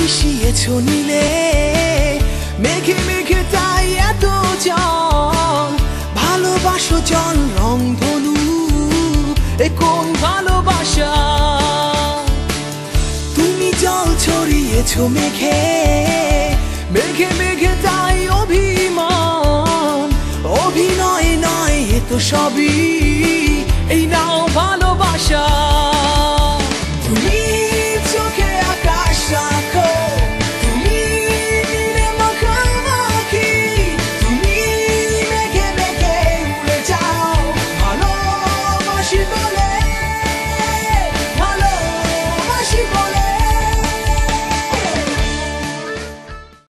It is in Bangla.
মিশিয়েছ নিলে। মেঘে মেঘে তাই এত জল। ভালোবাসো জল, রং ধনু, এ কোন ভালোবাসা? তুমি জল ছড়িয়েছ মেঘে। মেঘে মেঘে তাই অভিমান। অভিনয় নয়, এ তো সবই। এই নাও ভালোবাসা।